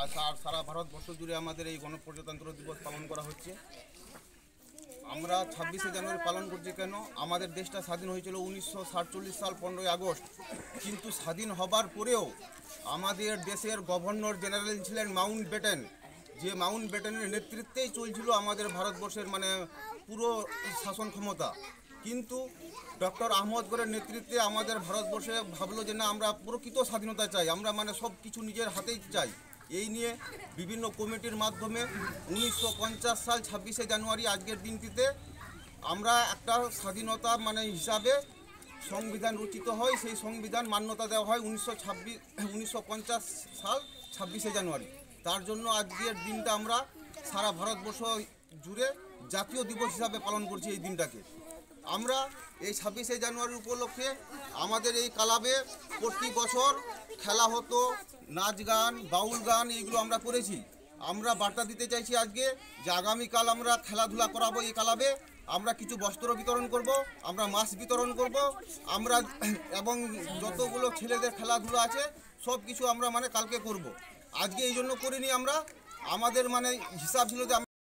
আর সারা ভারতবর্ষ জুড়ে আমাদের এই গণপ্রজাতন্ত্র দিবস পালন করা হচ্ছে। আমরা ছাব্বিশে জানুয়ারি পালন করছি কেন? আমাদের দেশটা স্বাধীন হয়েছিল উনিশশো সাতচল্লিশ সাল পনেরোই আগস্ট। কিন্তু স্বাধীন হবার পরেও আমাদের দেশের গভর্নর জেনারেল ছিলেন মাউন্ট বেটেন। যে মাউন্ট বেটেনের নেতৃত্বেই চলছিল আমাদের ভারতবর্ষের মানে পুরো শাসন ক্ষমতা। কিন্তু ডক্টর আহমদ আহমদগড়ের নেতৃত্বে আমাদের ভারতবর্ষে ভাবলো যে না, আমরা প্রকৃত স্বাধীনতা চাই, আমরা মানে সব কিছু নিজের হাতেই চাই। এই নিয়ে বিভিন্ন কমিটির মাধ্যমে উনিশশো পঞ্চাশ সাল ছাব্বিশে জানুয়ারি আজকের দিনটিতে আমরা একটা স্বাধীনতা মানে হিসাবে সংবিধান রচিত হয়, সেই সংবিধান মান্যতা দেওয়া হয় উনিশশো ছাব্বিশ, উনিশশো সাল ছাব্বিশে জানুয়ারি। তার জন্য আজকের দিনটা আমরা সারা ভারতবর্ষ জুড়ে জাতীয় দিবস হিসাবে পালন করছি এই দিনটাকে। আমরা এই ছাব্বিশে জানুয়ারি উপলক্ষে আমাদের এই ক্লাবে প্রতি বছর খেলা হতো, নাচ গান, বাউল গান, এইগুলো আমরা করেছি। আমরা বার্তা দিতে চাইছি আজকে যে আগামীকাল আমরা খেলাধুলা করাবো এই ক্লাবে। আমরা কিছু বস্ত্র বিতরণ করব, আমরা মাস্ক বিতরণ করব, আমরা এবং যতগুলো ছেলেদের খেলাধুলা আছে সব কিছু আমরা মানে কালকে করব। আজকে এই জন্য করিনি আমরা। আমাদের মানে হিসাব ছিল যে